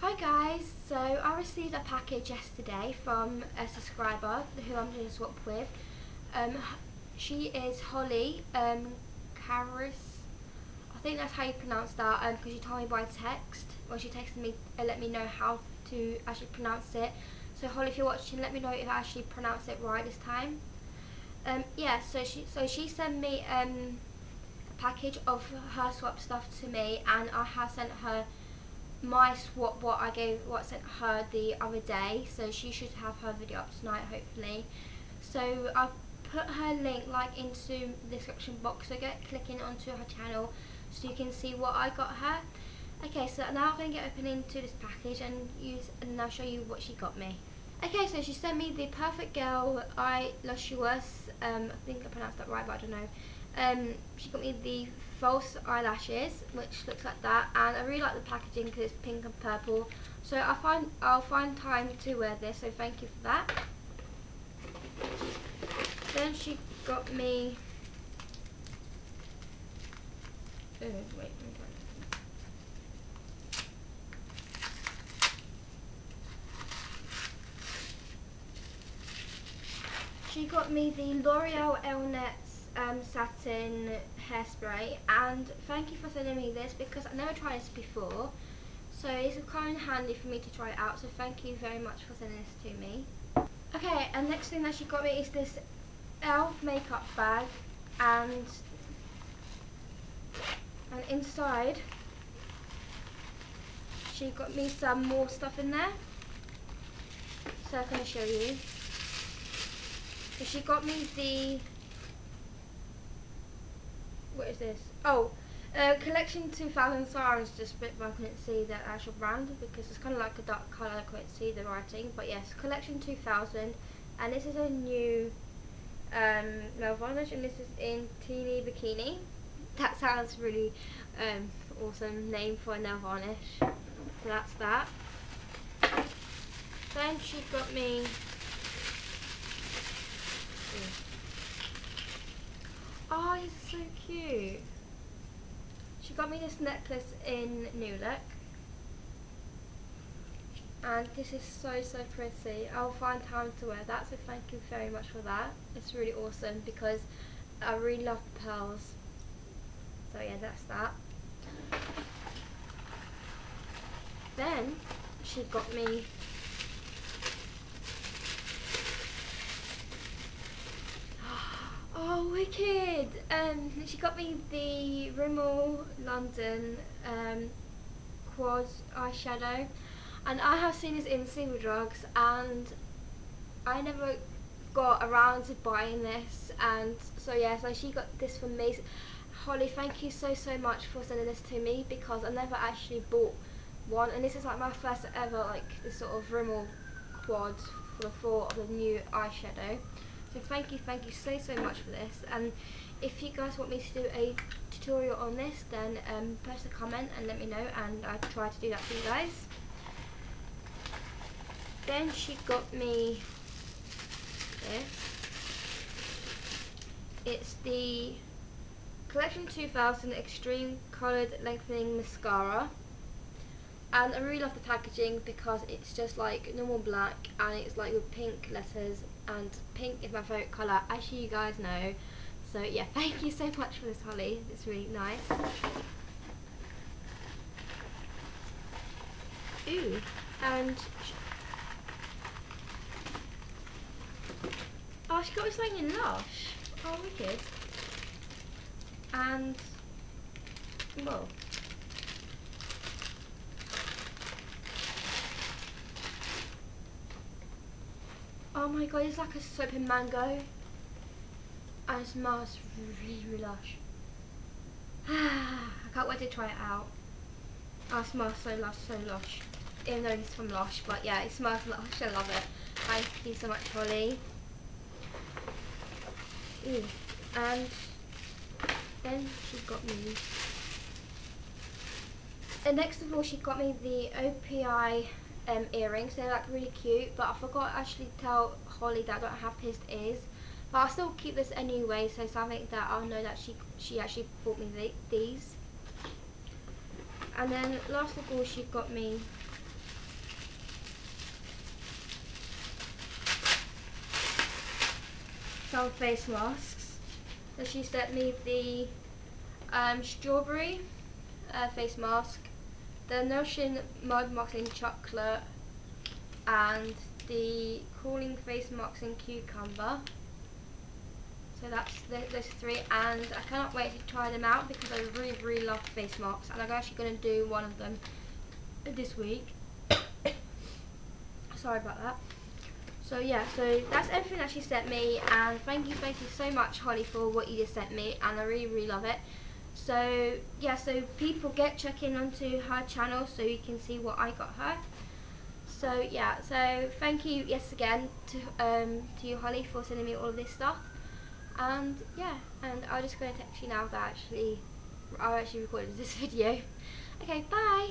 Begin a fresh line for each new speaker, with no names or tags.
Hi guys, so I received a package yesterday from a subscriber who I'm doing a swap with. Um, she is Holly um, Charis. I think that's how you pronounce that because um, she told me by text. Well, she texted me and let me know how to actually pronounce it. So Holly, if you're watching, let me know if I actually pronounce it right this time. Um, yeah, so she so she sent me um, a package of her swap stuff to me, and I have sent her my swap what I gave what I sent her the other day so she should have her video up tonight hopefully. So I've put her link like into the description box so get clicking onto her channel so you can see what I got her. Okay so now I'm going to get open into this package and use and I'll show you what she got me. Okay so she sent me the Perfect Girl I Luscious um, I think I pronounced that right but I don't know um, she got me the false eyelashes, which looks like that, and I really like the packaging because it's pink and purple. So I find I'll find time to wear this. So thank you for that. Then she got me. Oh wait. She got me the L'Oreal Elnett um, satin hairspray and thank you for sending me this because I've never tried this before so it's kind of handy for me to try it out so thank you very much for sending this to me. Okay and next thing that she got me is this e.l.f. makeup bag and and inside she got me some more stuff in there so I'm going to show you. So she got me the is this? Oh, uh, Collection 2000 Sirens just bit, but I couldn't see the actual brand because it's kind of like a dark colour, I couldn't see the writing. But yes, Collection 2000, and this is a new um, nail varnish, and this is in Teeny Bikini. That sounds really um, awesome name for a nail varnish. So that's that. Then she got me. Oh, he's so cute. She got me this necklace in New Look. And this is so, so pretty. I'll find time to wear that, so thank you very much for that. It's really awesome because I really love pearls. So yeah, that's that. Then she got me Oh, wicked! Um, she got me the Rimmel London um, Quad eyeshadow, and I have seen this in single drugs and I never got around to buying this, and so yeah, so she got this for me. Holly, thank you so so much for sending this to me because I never actually bought one, and this is like my first ever like this sort of Rimmel Quad for the thought of the new eyeshadow. So thank you, thank you so, so much for this. And if you guys want me to do a tutorial on this, then um, post a comment and let me know and I'll try to do that for you guys. Then she got me this. It's the Collection 2000 Extreme Coloured Lengthening Mascara and I really love the packaging because it's just like normal black and it's like with pink letters and pink is my favourite colour. As you guys know so yeah thank you so much for this Holly. It's really nice. Ooh and oh she got me something in Lush. Oh wicked. And well Oh my god, it's like a soap and mango. And it smells really, really lush. I can't wait to try it out. Oh, it smells so lush, so lush. Even though it's from Lush, but yeah, it smells lush. I love it. Thank you so much, Holly. Ooh. And then she got me. And next of all, she got me the OPI um, earrings. They're like really cute, but I forgot to actually tell Holly that I don't have pierced ears. But I'll still keep this anyway, so something that I'll know that she she actually bought me the, these. And then last of all, she got me some face masks. So she sent me the um, strawberry uh, face mask the Notion Mud Mask in chocolate, and the cooling face mask in cucumber. So that's th those three, and I cannot wait to try them out because I really, really love face masks, and I'm actually going to do one of them this week. Sorry about that. So yeah, so that's everything that she sent me, and thank you, thank you so much, Holly, for what you just sent me, and I really, really love it. So yeah, so people get checking onto her channel so you can see what I got her. So yeah, so thank you yes again to um to you Holly for sending me all of this stuff. And yeah, and I'm just going to text you now that actually I actually recorded this video. Okay, bye.